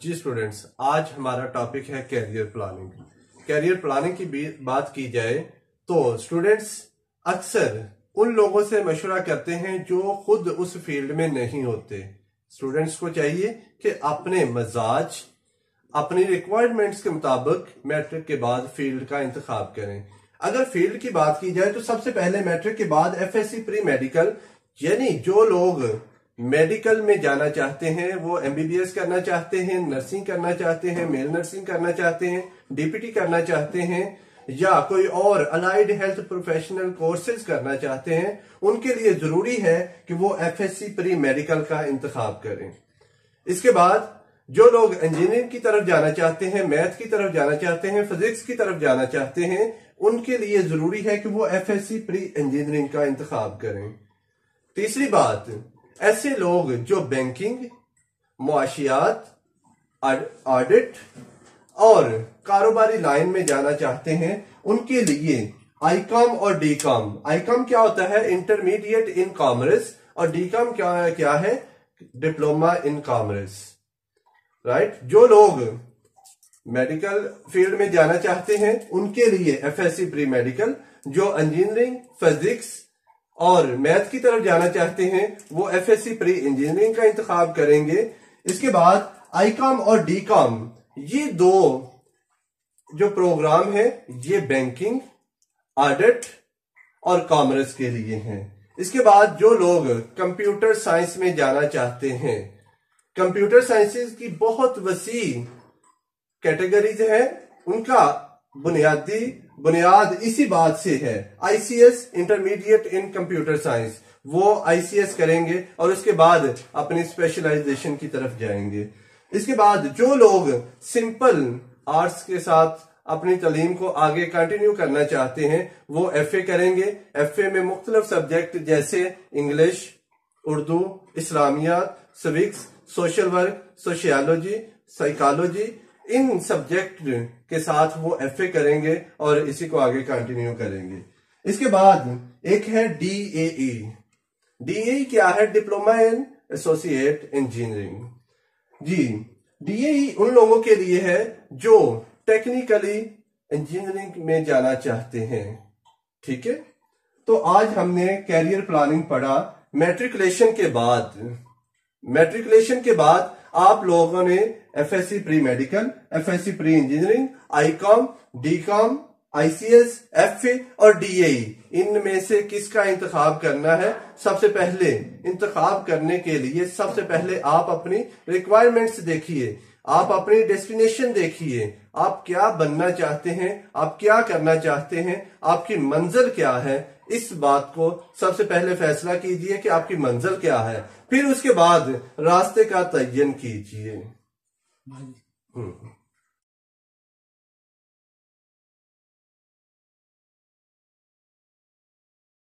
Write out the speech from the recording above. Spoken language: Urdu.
جی سٹوڈنٹس آج ہمارا ٹاپک ہے کیریئر پلاننگ کیریئر پلاننگ کی بات کی جائے تو سٹوڈنٹس اکثر ان لوگوں سے مشورہ کرتے ہیں جو خود اس فیلڈ میں نہیں ہوتے۔ سٹوڈنٹس کو چاہیے کہ اپنے مزاج، اپنی ریکوائرمنٹس کے مطابق میٹرک کے بعد فیلڈ کا انتخاب کریں۔ اگر فیلڈ کی بات کی جائے تو سب سے پہلے میٹرک کے بعد F S C pre medical یعنی جو لوگ میڈیکل میں جانا چاہتے ہیں، وہ ایم بی بی ایس کرنا چاہتے ہیں، نرسنگ کرنا چاہتے ہیں، میل نرسنگ کرنا چاہتے ہیں، ڈی پی ٹی کرنا چاہتے ہیں، یا کوئی اور الائیڈ ہیلتھ پروفیشنل کورسز کرنا چاہتے ہیں، ان کے لیے ضروری ہے کہ وہ F S C pre medical کا انتخاب کریں۔ اس کے بعد، جو لوگ انجینئرنگ کی طرف جانا چاہتے ہیں میتھ کی طرف جانا چاہتے ہیں فزکس کی طرف جانا چاہتے ہیں، ان کے لیے ضروری ہے کہ وہ F S C pre engineering کا انتخاب کریں۔ تیسری بات ایسے لوگ جو بینکنگ، معاشیات آڈٹ اور کاروباری لائن میں جانا چاہتے ہیں، ان کے لیے آئی کام اور ڈی کام۔ آئی کام کیا ہوتا ہے؟ Intermediate in commerce. اور ڈی کام کیا ہے؟ Diploma in commerce. رائٹ؟ جو لوگ میڈیکل فیلڈ میں جانا چاہتے ہیں، ان کے لیے F S C pre medical, جو انجینئرنگ، فزکس اور میتھ کی طرف جانا چاہتے ہیں، وہ F S C pre engineering کا انتخاب کریں گے۔ اس کے بعد آئی کام اور ڈی کام یہ دو جو پروگرام ہے یہ بینکنگ، آڈٹ اور کامرس کے لیے ہیں۔ اس کے بعد جو لوگ کمپیوٹر سائنس میں جانا چاہتے ہیں، کمپیوٹر سائنسز کی بہت وسیع کیٹیگریز ہیں۔ ان کا بنیادی بنیاد اسی بات سے ہے۔ I C S intermediate in computer science وہ آئی سی ایس کریں گے اور اس کے بعد اپنی اسپیشلائزیشن کی طرف جائیں گے۔ اس کے بعد جو لوگ سمپل آرٹس کے ساتھ اپنی تعلیم کو آگے کنٹینیو کرنا چاہتے ہیں، وہ ایف اے کریں گے۔ ایف اے میں مختلف سبجیکٹ جیسے English Urdu اسلامیات civics social work sociology psychology ان سبجیکٹ کے ساتھ وہ ایف اے کریں گے اور اسی کو آگے کنٹینیو کریں گے۔ اس کے بعد ایک ہے D A E D A کیا ہے؟ Diploma in associate engineering G D A E ان لوگوں کے لیے ہے جو ٹیکنیکلی انجینئرنگ میں جانا چاہتے ہیں۔ ٹھیک ہے؟ تو آج ہم نے کیریئر پلاننگ پڑھا۔ میٹریکولیشن کے بعد میٹریکولیشن کے بعد آپ لوگوں نے F S C pre medical F S C pre engineering I com D com I C S F A اور ڈی اے ان میں سے کس کا انتخاب کرنا ہے؟ سب سے پہلے انتخاب کرنے کے لیے سب سے پہلے آپ اپنی ریکوائرمنٹس دیکھیے۔ آپ اپنی ڈیسٹینیشن دیکھیے۔ آپ کیا بننا چاہتے ہیں؟ آپ کیا کرنا چاہتے ہیں؟ آپ کی منزل کیا ہے؟ اس بات کو سب سے پہلے فیصلہ کیجیے کہ آپ کی منزل کیا ہے۔ پھر اس کے بعد راستے کا تعین کیجیے